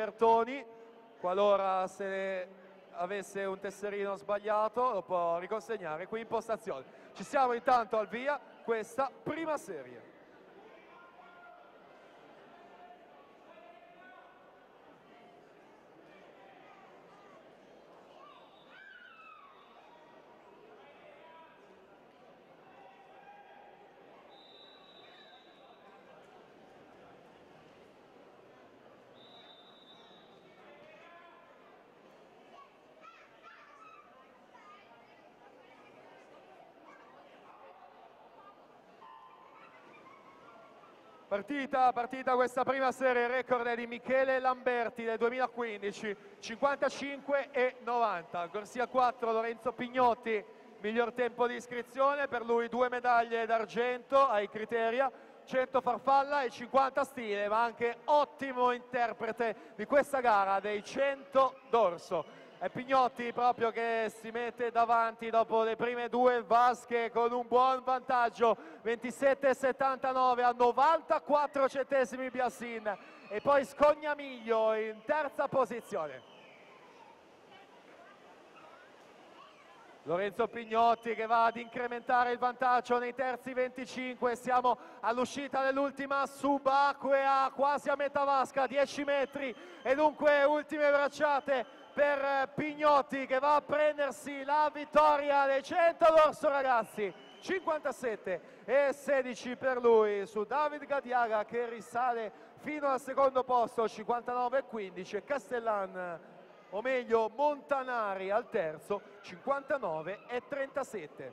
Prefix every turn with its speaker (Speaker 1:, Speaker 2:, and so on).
Speaker 1: Bertoni, qualora se avesse un tesserino sbagliato lo può riconsegnare qui in postazione. Ci siamo intanto al via questa prima serie. Partita, partita questa prima serie, record è di Michele Lamberti del 2015, 55 e 90. Corsia 4, Lorenzo Pignotti, miglior tempo di iscrizione, per lui due medaglie d'argento ai Criteria, 100 farfalla e 50 stile, ma anche ottimo interprete di questa gara dei 100 dorso. È Pignotti proprio che si mette davanti dopo le prime due vasche con un buon vantaggio 27,79 a 94 centesimi Biassin e poi Scognamiglio in terza posizione. Lorenzo Pignotti che va ad incrementare il vantaggio nei terzi 25, siamo all'uscita dell'ultima. Subacquea quasi a metà vasca, 10 metri. E dunque ultime bracciate per Pignotti che va a prendersi la vittoria dei 100 d'orso ragazzi. 57 e 16 per lui su David Gadiaga che risale fino al secondo posto. 59 e 15 e Castellan o meglio Montanari al terzo 59 e 37